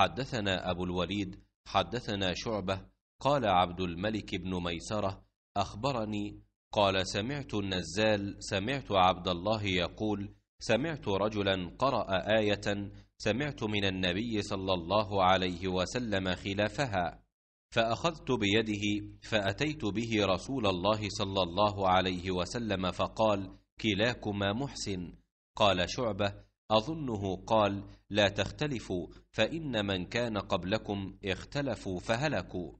حدثنا أبو الوليد حدثنا شعبة قال عبد الملك بن ميسرة أخبرني قال سمعت النزال سمعت عبد الله يقول سمعت رجلا قرأ آية سمعت من النبي صلى الله عليه وسلم خلافها فأخذت بيده فأتيت به رسول الله صلى الله عليه وسلم فقال كلاكما محسن. قال شعبة أظنه قال لا تختلفوا فإن من كان قبلكم اختلفوا فهلكوا.